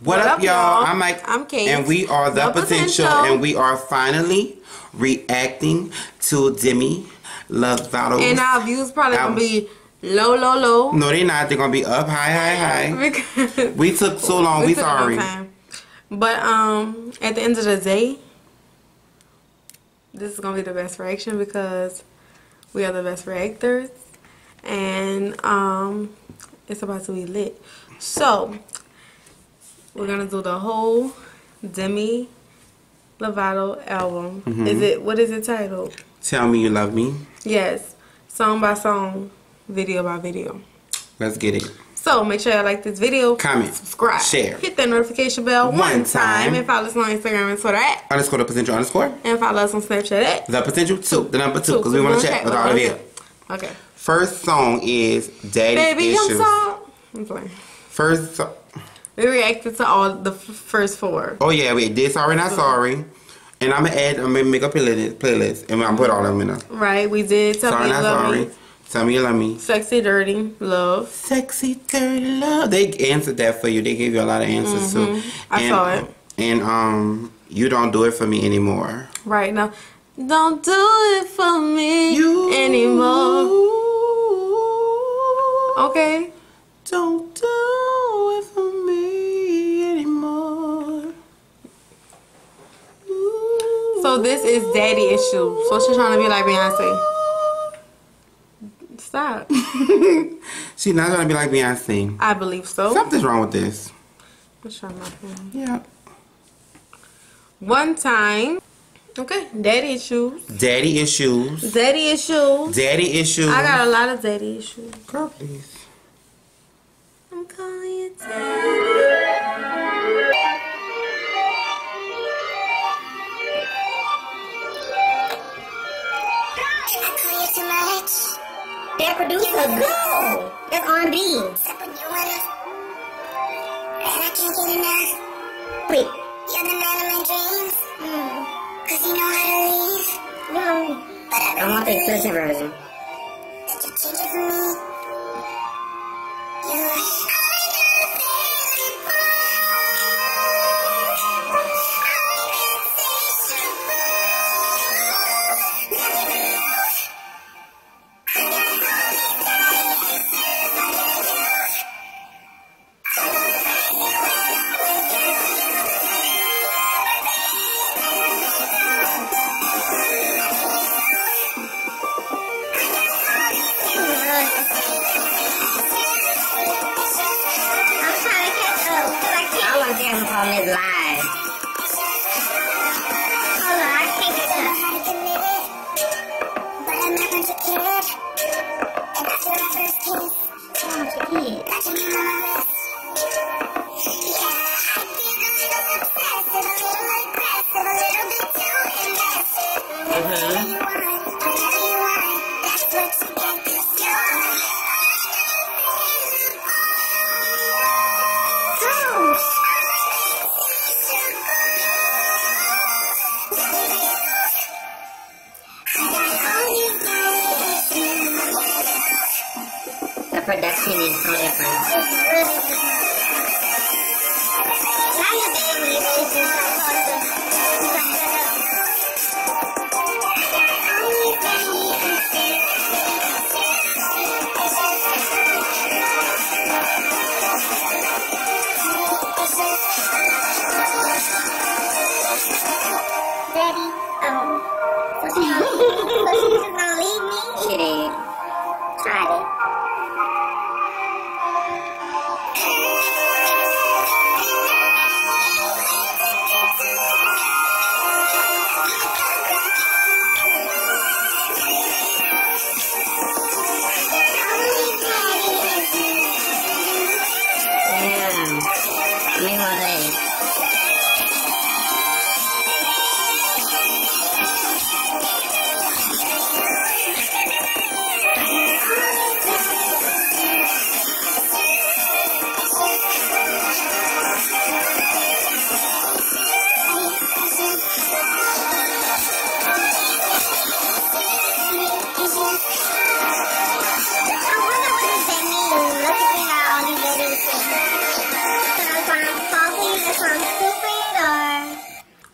What, What up, y'all? I'm Mike. I'm Kate. And we are The, The Potential, Potential. And we are finally reacting to Demi Lovato. And our views probably gonna be low, low, low. no, they're not. They're going to be up, high, high, high. Because We took so long. We, long sorry. But um, at the end of the day, this is gonna be the best reaction because we are the best reactors, and um, it's about to be lit. So we're gonna do the whole Demi Lovato album. Mm-hmm. Is it what is it titled? Tell me you love me. Yes, song by song, video by video. Let's get it. So make sure you like this video, Comment, subscribe, share. hit that notification bell One one, time. time. and follow us on Instagram and Twitter at, Underscore The Potential underscore. and follow us on Snapchat at The Potential 2. The number 2. Because we want to chat with all of you. Okay. First song is Daddy Baby, Issues. I'm sorry. I'm playing. First so- We reacted to all the f- first four. Oh yeah, we did sorry not sorry. And I'm gonna add I'm gonna make a playlist playlist and I'm gonna put all of them in there. Right, we did Tell Sorry Me not sorry. Me, Tell me you love me. Sexy Dirty, Love. Sexy dirty love. They answered that for you. They gave you a lot of answers too. Mm-hmm. I and, saw it. And um you don't do it for me anymore. Right now, don't do it for me You anymore. Okay. Don't So this is daddy issue. So she's trying to be like Beyonce. Stop. She's not gonna be like Beyonce. I believe so. Something's wrong with this. Try my phone. Yeah. One time. Okay, daddy issues. Daddy issues. Daddy issues. Daddy issues. I got a lot of daddy issues. Girl, please. I'm calling you daddy. That producer, go. That's R&B. Except when you wanna. And I can't get enough. Wait. You're the man of my dreams. Mm. Cause you know how to leave. No. But I, I want the explicit version. you change it for me. I'm trying to catch up. I can't. I want to see him on this live. The production is so different. Daddy, was she gonna, was she just gonna leave me? She did. Tried it.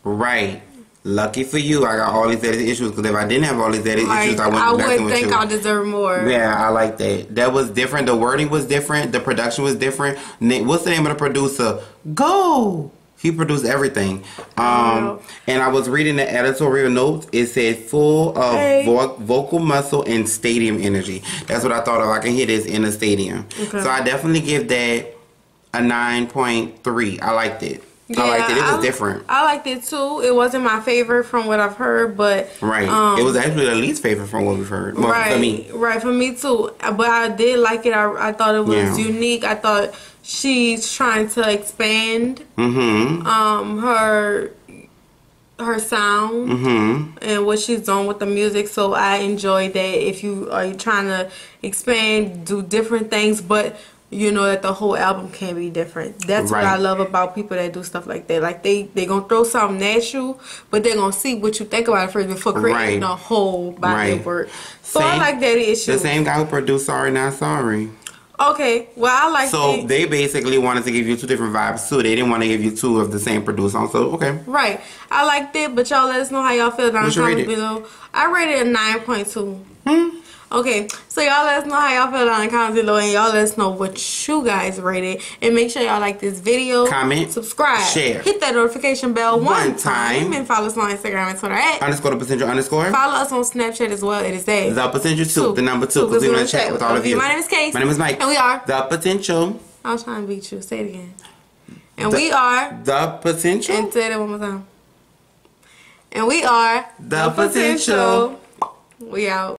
Right. Lucky for you, I got all these other issues. Because if I didn't have all these other Like, issues, I I wouldn't messing would with think you. I deserve more. Yeah, I like that. That was different. The wording was different. The production was different. What's the name of the producer? Go. He produced everything. Um, and I was reading the editorial notes. It said full of Hey. vo- vocal muscle and stadium energy. That's what I thought of. I can hear this in a stadium. Okay. So I definitely give that a nine point three. I liked it. I liked it. It was I- different. I liked it too. It wasn't my favorite from what I've heard, but Right. um, it was actually the least favorite from what we've heard. Well, right, for me. right for me too. But I did like it. I, I thought it was Yeah. unique. I thought she's trying to expand Mm-hmm. um her her sound Mm-hmm. and what she's doing with the music. So I enjoyed that. If you are trying to expand, do different things, but you know that the whole album can be different. That's what I love about people that do stuff like that. Like they they gonna throw something at you, but they're gonna see what you think about it first before creating Right. a whole body Right. of work. So I like that issue. The same guy who produced Sorry Not Sorry. Okay, well I like So they basically wanted to give you two different vibes too. They didn't want to give you two of the same producer. So okay. Right. I liked it, but y'all let us know how y'all feel down in the comments below. I rated a 9.2. Hmm. Okay, so y'all let us know how y'all feel down in the comments below, and y'all let us know what you guys rated. And make sure y'all like this video, Comment, subscribe, share. hit that notification bell one, One time, time. and follow us on Instagram and Twitter at. Underscore the potential underscore. Follow us on Snapchat as well. It is there. The potential two. The number two. Because we want to chat with all of you. My name is Kayce. My name is Mike. And we are. The potential. I was trying to beat you. Say it again. And The- we are. The potential. And say that one more time. And we are The potential. We out.